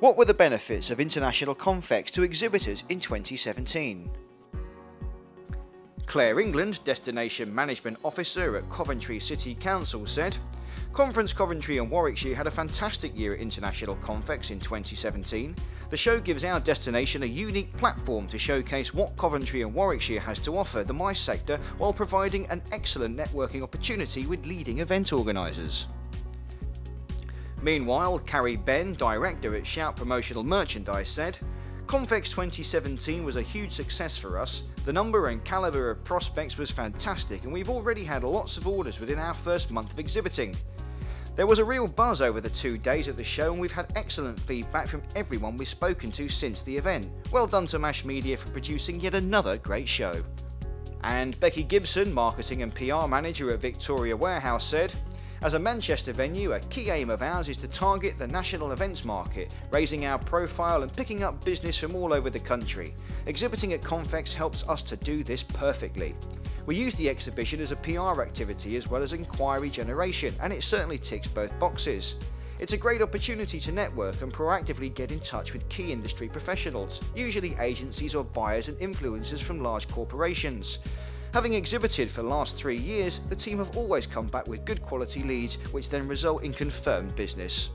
What were the benefits of International Confex to exhibitors in 2017? Claire England, Destination Management Officer at Coventry City Council, said Conference Coventry and Warwickshire had a fantastic year at International Confex in 2017. The show gives our destination a unique platform to showcase what Coventry and Warwickshire has to offer the MICE sector while providing an excellent networking opportunity with leading event organisers. Meanwhile, Carrie Ben, director at Shout Promotional Merchandise, said, Confex 2017 was a huge success for us. The number and calibre of prospects was fantastic, and we've already had lots of orders within our first month of exhibiting. There was a real buzz over the two days at the show, and we've had excellent feedback from everyone we've spoken to since the event. Well done to Mash Media for producing yet another great show. And Becky Gibson, marketing and PR manager at Victoria Warehouse, said, as a Manchester venue, a key aim of ours is to target the national events market, raising our profile and picking up business from all over the country. Exhibiting at Confex helps us to do this perfectly. We use the exhibition as a PR activity as well as inquiry generation, and it certainly ticks both boxes. It's a great opportunity to network and proactively get in touch with key industry professionals, usually agencies or buyers and influencers from large corporations. Having exhibited for the last three years, the team have always come back with good quality leads, which then result in confirmed business.